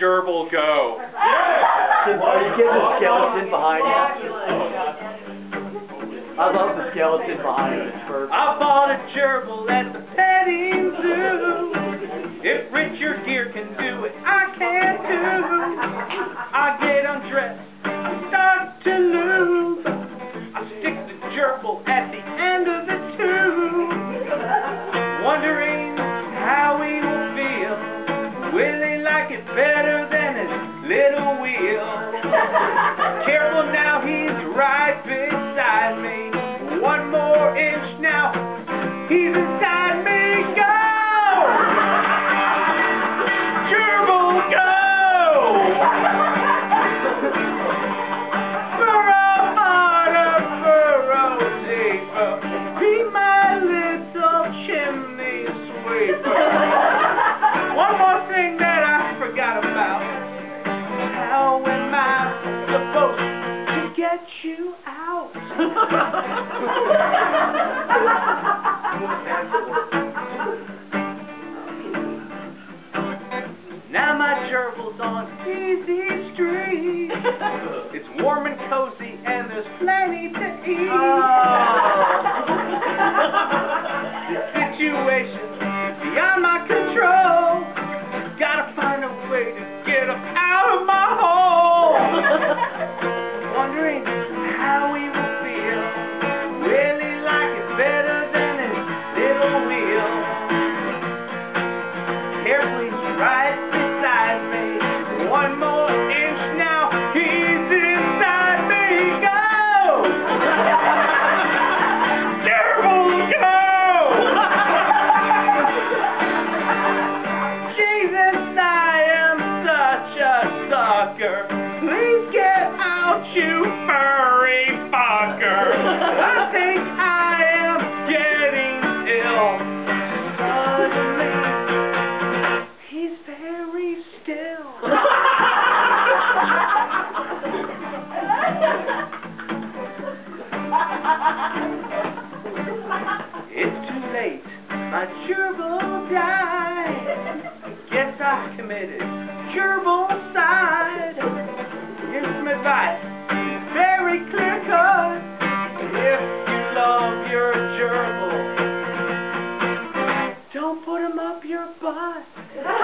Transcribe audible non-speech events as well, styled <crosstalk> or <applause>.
gerbil go? Are you getting the skeleton behind you? I love the skeleton behind you. It's. I bought a gerbil at the petting zoo. If Richard Gere can do it, I can too. I get undressed, start to lose. I stick the gerbil at he's inside me. Go! Gerbil, go! Be my little chimney sweeper. One more thing that I forgot about. How am I supposed to get you out? <laughs> easy street. <laughs> It's warm and cozy and there's plenty to eat. Oh. <laughs> The situation's beyond my control. Gotta find a way to get up out of my hole. <laughs> Wondering how he will feel. He like it better than his little wheel? Carefully right sucker. Please get out, you furry fucker. I think I am getting ill. Suddenly, he's very still. It's too late. My gerbil died. Guess I committed gerbilcide. Him